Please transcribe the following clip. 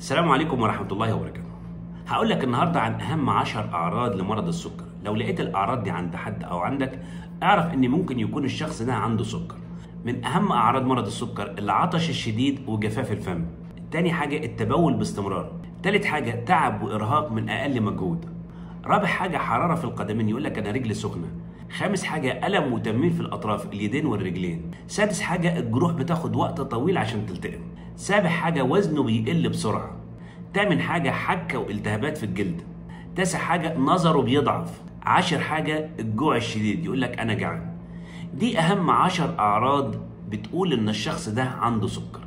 السلام عليكم ورحمة الله وبركاته. هقول لك النهارده عن أهم 10 أعراض لمرض السكر، لو لقيت الأعراض دي عند حد أو عندك اعرف إن ممكن يكون الشخص ده عنده سكر. من أهم أعراض مرض السكر العطش الشديد وجفاف الفم. تاني حاجة التبول باستمرار. تالت حاجة تعب وإرهاق من أقل مجهود. رابع حاجة حرارة في القدمين يقول لك أنا رجلي سخنة. خامس حاجة ألم وتنميل في الأطراف اليدين والرجلين. سادس حاجة الجروح بتاخد وقت طويل عشان تلتئم. سابع حاجة وزنه بيقل بسرعة. تامن حاجة حكة والتهابات في الجلد. تاسع حاجة نظره بيضعف. عاشر حاجة الجوع الشديد يقول لك أنا جعان. دي أهم عشر أعراض بتقول إن الشخص ده عنده سكر.